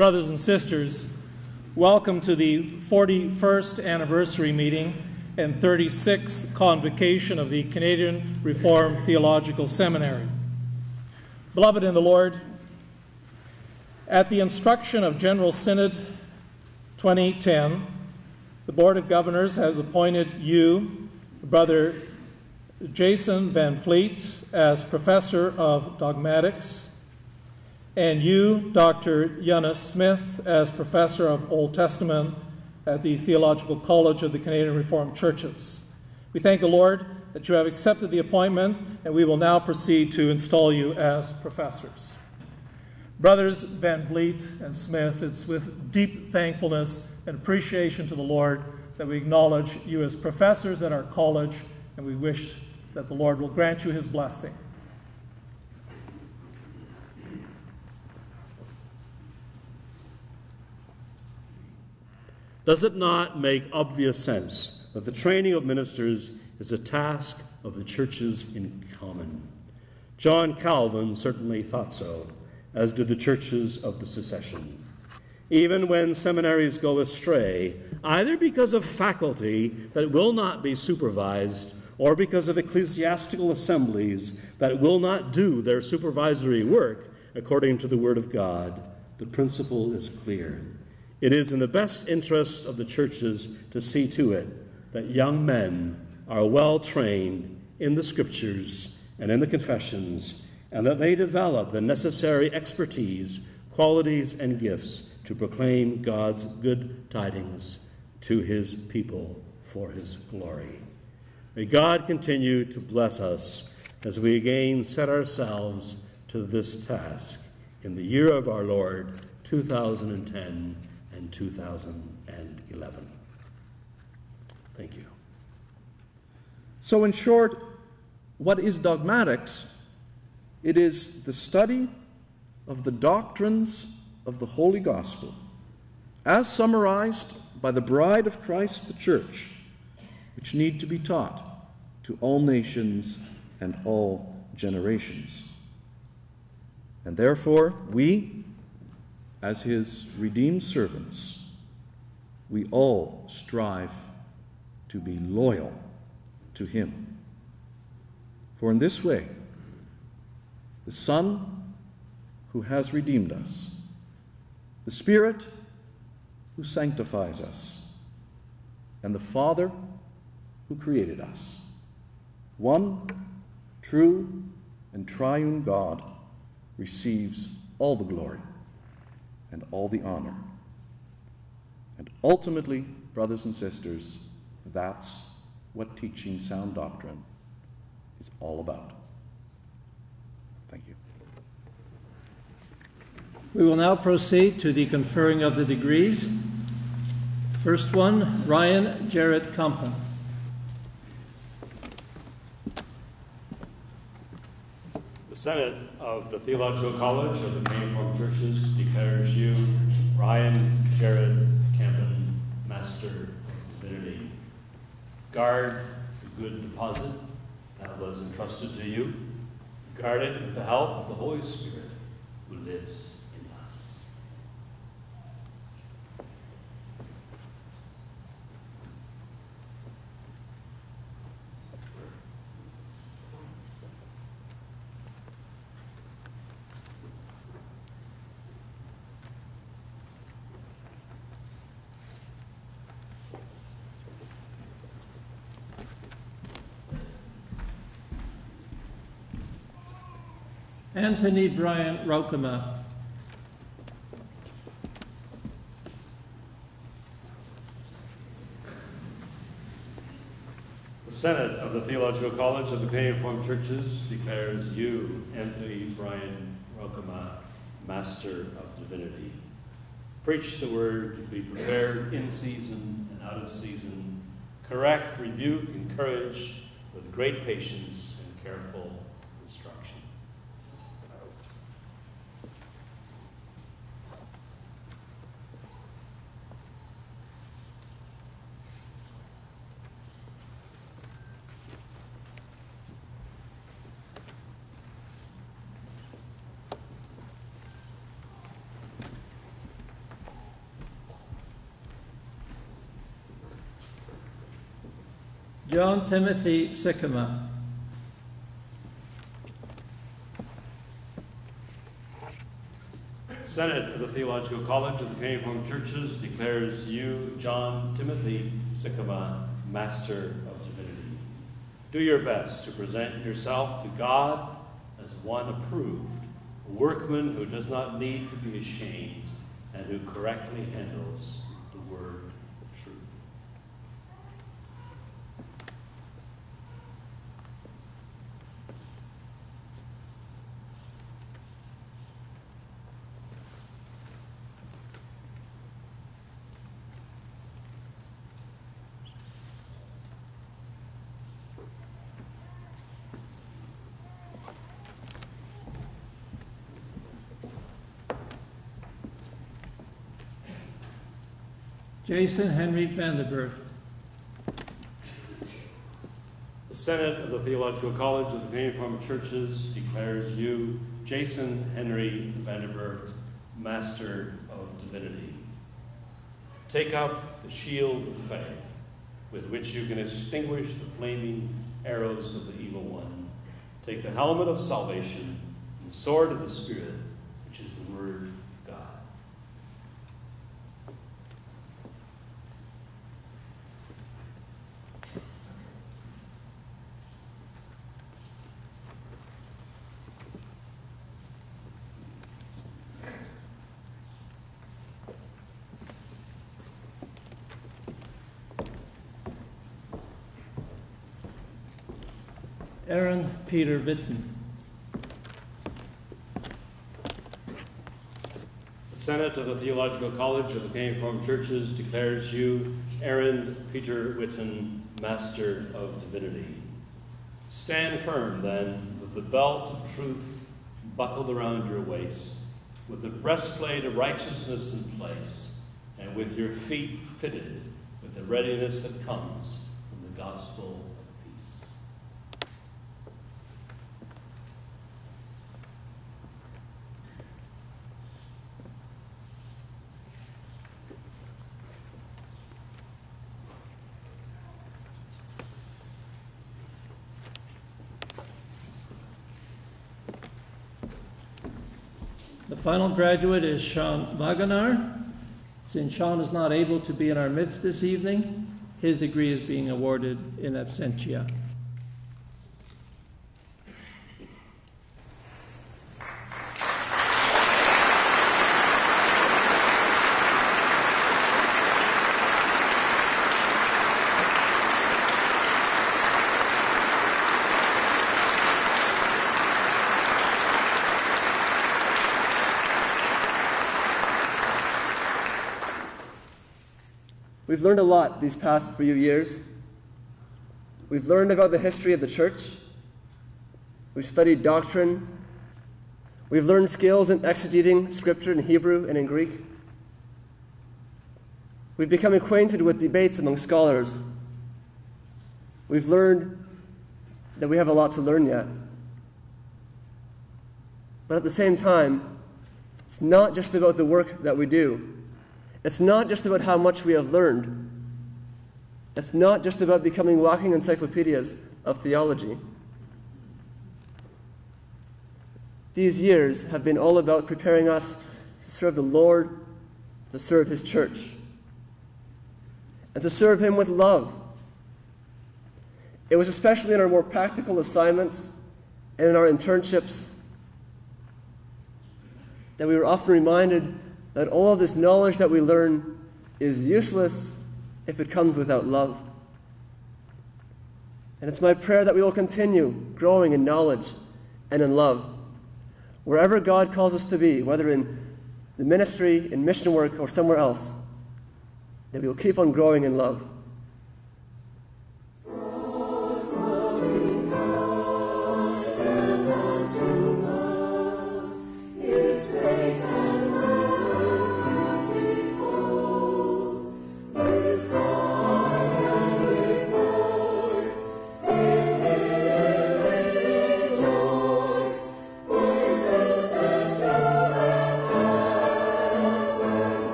Brothers and sisters, welcome to the 41st anniversary meeting and 36th convocation of the Canadian Reformed Theological Seminary. Beloved in the Lord, at the instruction of General Synod 2010, the Board of Governors has appointed you, Brother Jason Van Vliet, as Professor of Dogmatics, and you, Dr. Jannes Smith, as Professor of Old Testament at the Theological College of the Canadian Reformed Churches. We thank the Lord that you have accepted the appointment, and we will now proceed to install you as professors. Brothers Van Vliet and Smith, it's with deep thankfulness and appreciation to the Lord that we acknowledge you as professors at our college, and we wish that the Lord will grant you his blessing. Does it not make obvious sense that the training of ministers is a task of the churches in common? John Calvin certainly thought so, as did the churches of the secession. Even when seminaries go astray, either because of faculty that will not be supervised or because of ecclesiastical assemblies that will not do their supervisory work according to the Word of God, the principle is clear. It is in the best interests of the churches to see to it that young men are well trained in the scriptures and in the confessions, and that they develop the necessary expertise, qualities, and gifts to proclaim God's good tidings to his people for his glory. May God continue to bless us as we again set ourselves to this task in the year of our Lord 2010 and 2011. Thank you. So, in short, what is dogmatics? It is the study of the doctrines of the Holy Gospel, as summarized by the bride of Christ, the Church, which need to be taught to all nations and all generations. And therefore, we, as his redeemed servants, we all strive to be loyal to him. For in this way, the Son who has redeemed us, the Spirit who sanctifies us, and the Father who created us, one true and triune God receives all the glory and all the honor. And ultimately, brothers and sisters, that's what teaching sound doctrine is all about. Thank you. We will now proceed to the conferring of the degrees. First one, Ryan Jarrett Kampen. Senate of the Theological College of the Reformed Churches declares you, Ryan Jared Kampen, Master of Divinity. Guard the good deposit that was entrusted to you. Guard it with the help of the Holy Spirit who lives in us. Anthony Bryant Roukema. The Senate of the Theological College of the Canadian Reformed Churches declares you, Anthony Brian Roukema, Master of Divinity. Preach the word, be prepared in season and out of season. Correct, rebuke, encourage with great patience and careful instruction. John Timothy Sikkema. Senate of the Theological College of the Canadian Churches declares you, John Timothy Sikkema, Master of Divinity. Do your best to present yourself to God as one approved, a workman who does not need to be ashamed and who correctly handles the word of truth. Jason Henry Vanderberg. The Senate of the Theological College of the Canadian Reformed Churches declares you, Jason Henry Vanderbilt, Master of Divinity. Take up the shield of faith with which you can extinguish the flaming arrows of the evil one. Take the helmet of salvation and the sword of the Spirit, which is the Word of God. Aaron Peter Witten. The Senate of the Theological College of the Canadian Reformed Churches declares you, Aaron Peter Whitten, Master of Divinity. Stand firm, then, with the belt of truth buckled around your waist, with the breastplate of righteousness in place, and with your feet fitted with the readiness that comes from the gospel of peace. The final graduate is Sean Wagenaar. Since Sean is not able to be in our midst this evening, his degree is being awarded in absentia. We've learned a lot these past few years. We've learned about the history of the church. We've studied doctrine. We've learned skills in exegeting scripture in Hebrew and in Greek. We've become acquainted with debates among scholars. We've learned that we have a lot to learn yet. But at the same time, it's not just about the work that we do. It's not just about how much we have learned. It's not just about becoming walking encyclopedias of theology. These years have been all about preparing us to serve the Lord, to serve His church, and to serve Him with love. It was especially in our more practical assignments and in our internships that we were often reminded that all of this knowledge that we learn is useless if it comes without love. And it's my prayer that we will continue growing in knowledge and in love. Wherever God calls us to be, whether in the ministry, in mission work, or somewhere else, that we will keep on growing in love.